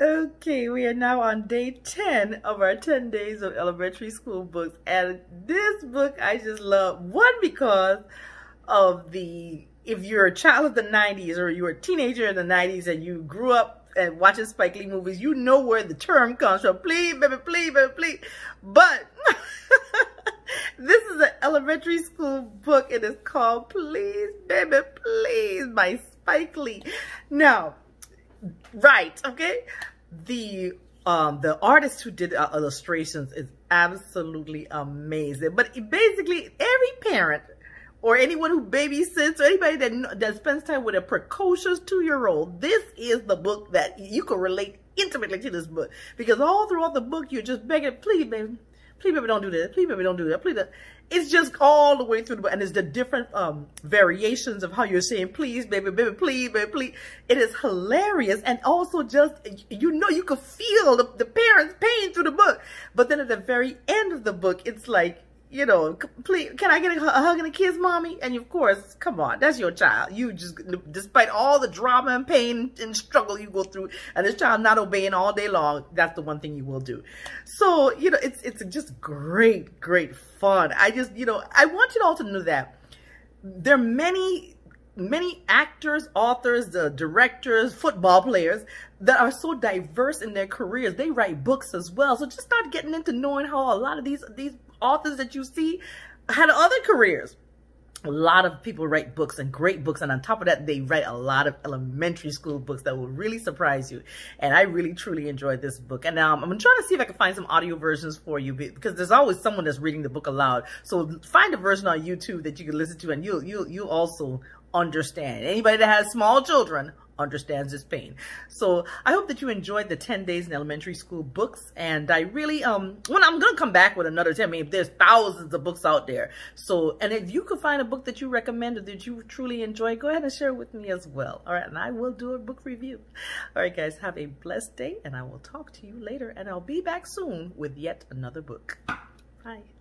Okay, we are now on day 10 of our 10 days of elementary school books. And this book I just love. One, because of the, if you're a child of the 90s or you're a teenager in the 90s and you grew up and watching Spike Lee movies, you know where the term comes from. Please, baby, please, baby, please. But this is an elementary school book. It is called Please, Baby, Please by Spike Lee. Now, right, okay? The um the artist who did uh, illustrations is absolutely amazing. But basically every parent or anyone who babysits or anybody that that spends time with a precocious two-year-old this is the book that you can relate intimately to this book. Because all throughout the book you're just begging please baby please baby don't do this. Please baby don't do that. Please it's just all the way through the book and it's the different um variations of how you're saying please baby baby please baby please. It is hilarious and also just you know you could feel the, the parents pain through the book. But then at the very end of the book it's like you know, please, can I get a, hug and a kiss, mommy? And of course, come on, that's your child. You just, despite all the drama and pain and struggle you go through, and this child not obeying all day long, that's the one thing you will do. So, you know, it's, it's just great, great fun. I just, you know, I want you all to know that there are many many actors, authors, uh, directors, football players that are so diverse in their careers. They write books as well. So just start getting into knowing how a lot of these these authors that you see had other careers. A lot of people write books and great books. And on top of that, they write a lot of elementary school books that will really surprise you. And I really, truly enjoyed this book. And um, I'm trying to see if I can find some audio versions for you because there's always someone that's reading the book aloud. So find a version on YouTube that you can listen to and you'll, you'll, you'll also understand. Anybody that has small children understands this pain. So I hope that you enjoyed the 10 days in elementary school books. And I really, um, when I'm going to come back with another 10, I mean, there's thousands of books out there. So, and if you could find a book that you recommend or that you truly enjoy, go ahead and share it with me as well. All right. And I will do a book review. All right, guys, have a blessed day and I will talk to you later and I'll be back soon with yet another book. Bye.